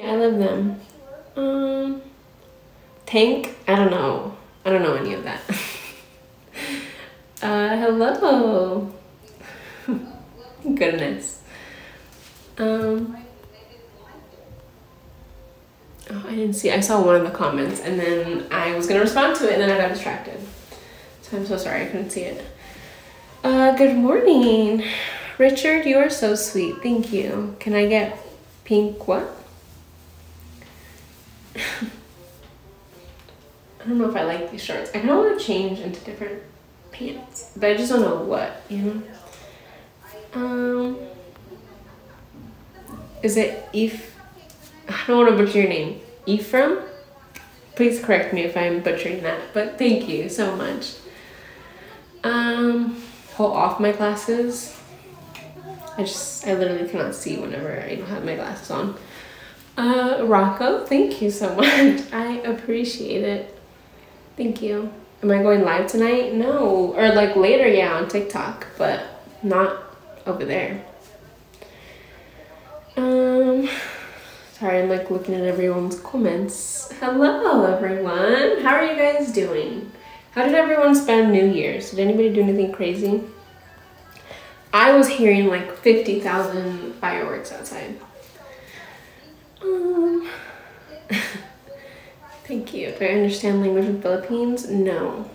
I love them. Um, Tank, I don't know. I don't know any of that. uh, hello. Goodness. Um, oh, I didn't see. I saw one of the comments and then I was gonna respond to it and then I got distracted. So I'm so sorry I couldn't see it. Uh, good morning. Richard, you are so sweet. Thank you. Can I get pink what? Don't know if I like these shorts. I kind of want to change into different pants, but I just don't know what, you know? Um, is it Ef? I don't want to butcher your name. Ephraim? Please correct me if I'm butchering that, but thank you so much. Um, pull off my glasses. I just, I literally cannot see whenever I don't have my glasses on. Uh, Rocco, thank you so much. I appreciate it. Thank you. Am I going live tonight? No. Or like later, yeah, on TikTok, but not over there. Um, sorry, I'm like looking at everyone's comments. Hello, everyone. How are you guys doing? How did everyone spend New Year's? Did anybody do anything crazy? I was hearing like 50,000 fireworks outside. Um, you. Do I understand language in Philippines? No.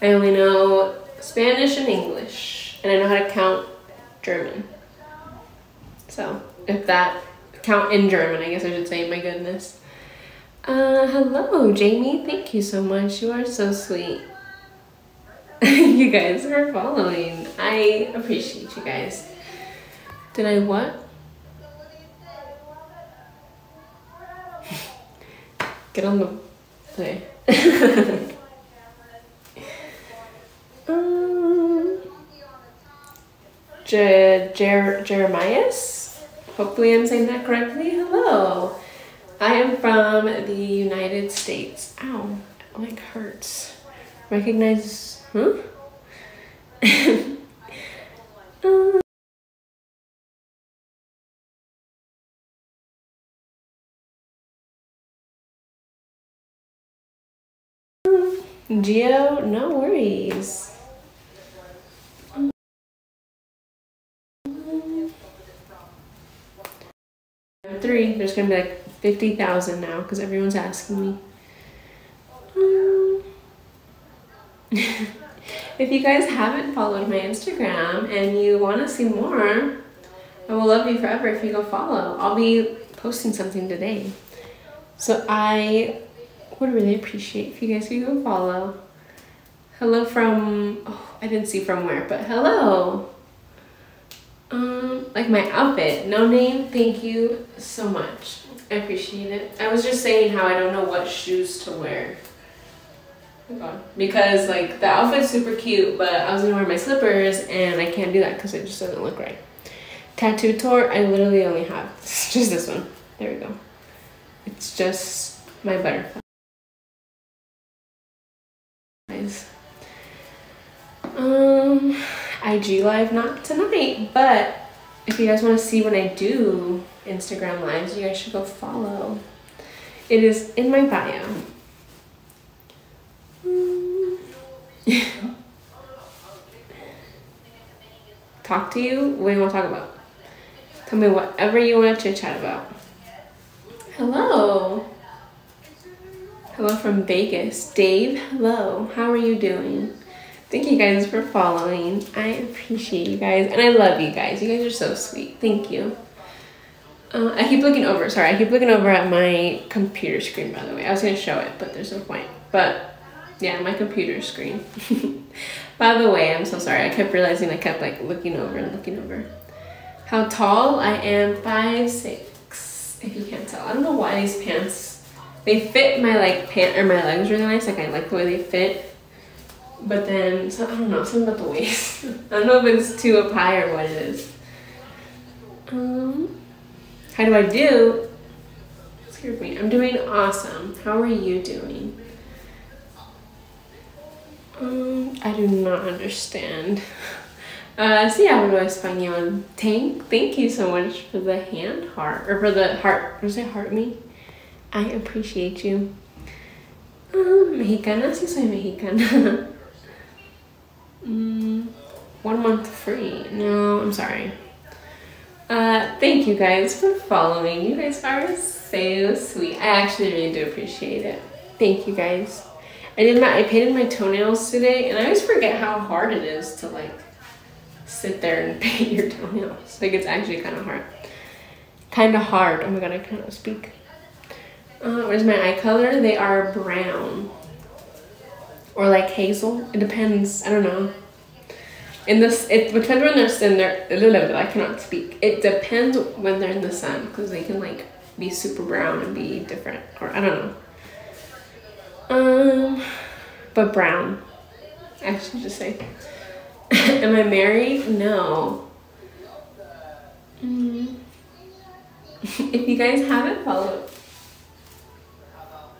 I only know Spanish and English, and I know how to count German. So, if that count in German, I guess I should say, my goodness. Uh, hello, Jamie. Thank you so much. You are so sweet. you guys are following. I appreciate you guys. Did I what? Get on the play. um, Jer Jer Jeremias? Hopefully I'm saying that correctly. Hello. I am from the United States. Ow, like hurts. Recognize Huh? Geo, no worries. Three, there's gonna be like 50,000 now because everyone's asking me. Um, if you guys haven't followed my Instagram and you want to see more, I will love you forever if you go follow. I'll be posting something today. So I would really appreciate if you guys could go follow. Hello from, oh, I didn't see from where, but hello. Um, like my outfit, no name, thank you so much. I appreciate it. I was just saying how I don't know what shoes to wear. Because like the outfit's super cute, but I was gonna wear my slippers and I can't do that because it just doesn't look right. Tattoo tour, I literally only have just this one. There we go. It's just my butterfly. IG live not tonight, but if you guys want to see when I do Instagram lives, you guys should go follow. It is in my bio. talk to you. What do you want to talk about? Tell me whatever you want to chit chat about. Hello. Hello from Vegas. Dave, hello. How are you doing? Thank you guys for following. I appreciate you guys and I love you guys. You guys are so sweet. Thank you. Uh, I keep looking over. Sorry, I keep looking over at my computer screen, by the way. I was to show it, but there's no point. But yeah, my computer screen. By the way, I'm so sorry. I kept realizing I kept like looking over and looking over. How tall? I am five six. if you can't tell. I don't know why these pants, they fit my like pant or my legs really nice. Like I like the way they fit. But then, so, I don't know, something about the waist. I don't know if it's too up high or what it is. Um, how do I do? Scared me. I'm doing awesome. How are you doing? Um, I do not understand. Uh, sí hablo español. Thank, thank you so much for the hand heart, or for the heart, what say heart me? I appreciate you. Um, mexicana, sí soy mexicana. one month free. No, I'm sorry. Uh, thank you guys for following. You guys are so sweet. I actually really do appreciate it. Thank you guys. I did my I painted my toenails today and I always forget how hard it is to like sit there and paint your toenails. Like it's actually kind of hard. Kind of hard. Oh my god, I cannot speak. Uh, where's my eye color? They are brown. Or like hazel. It depends. I don't know. In this, it depends when they're in there. A little bit. I cannot speak. It depends when they're in the sun because they can like be super brown and be different. Or I don't know. Um, but brown. I should just say. Am I married? No. Mm. if you guys haven't followed, oh,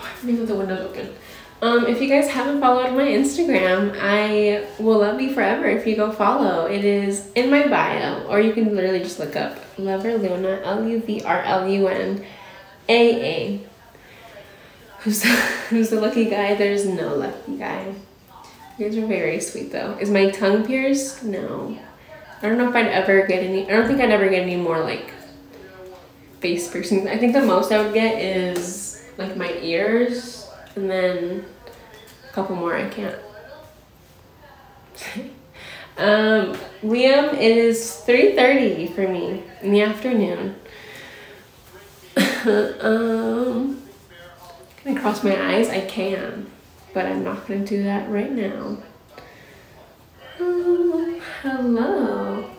I leave the windows open. Um, if you guys haven't followed my Instagram, I will love you forever if you go follow. It is in my bio, or you can literally just look up Lover Luna, L U V R L U N A A. Who's who's the lucky guy? There's no lucky guy. You guys are very sweet though. Is my tongue pierced? No. I don't know if I'd ever get any. I don't think I'd ever get any more like face piercings. I think the most I would get is like my ears, and then a couple more. I can't. um, Liam, it is 3.30 for me in the afternoon. um, can I cross my eyes? I can, but I'm not to do that right now. Oh, hello.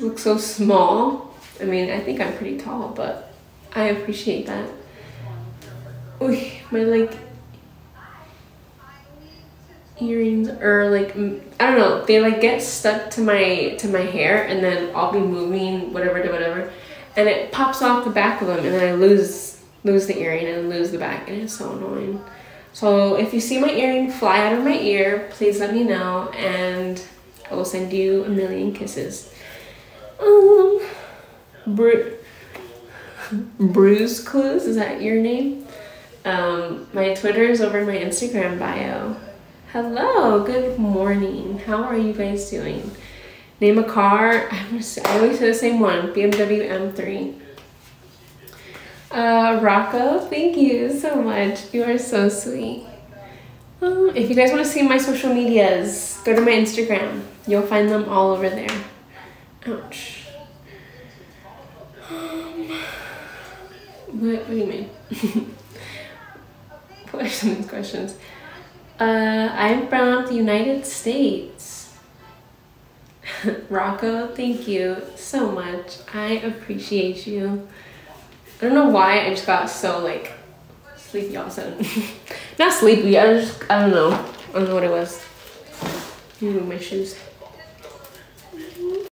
Look so small. I mean, I think I'm pretty tall, but I appreciate that. My like earrings or like I don't know they like get stuck to my to my hair and then I'll be moving whatever to whatever and it pops off the back of them and then I lose lose the earring and lose the back and it's so annoying. So if you see my earring fly out of my ear, please let me know and I will send you a million kisses. Um, Bru Bruce Clues, is that your name? Um, my Twitter is over my Instagram bio. Hello, good morning. How are you guys doing? Name a car. I always say the same one, BMW M3. Uh, Rocco, thank you so much. You are so sweet. Um, if you guys want to see my social medias, go to my Instagram. You'll find them all over there. Ouch. Um, what, what do you mean? these questions? Uh, I'm from the United States. Rocco, thank you so much. I appreciate you. I don't know why I just got so like sleepy all of a sudden. Not sleepy, I just, I don't know. I don't know what it was. Move my shoes.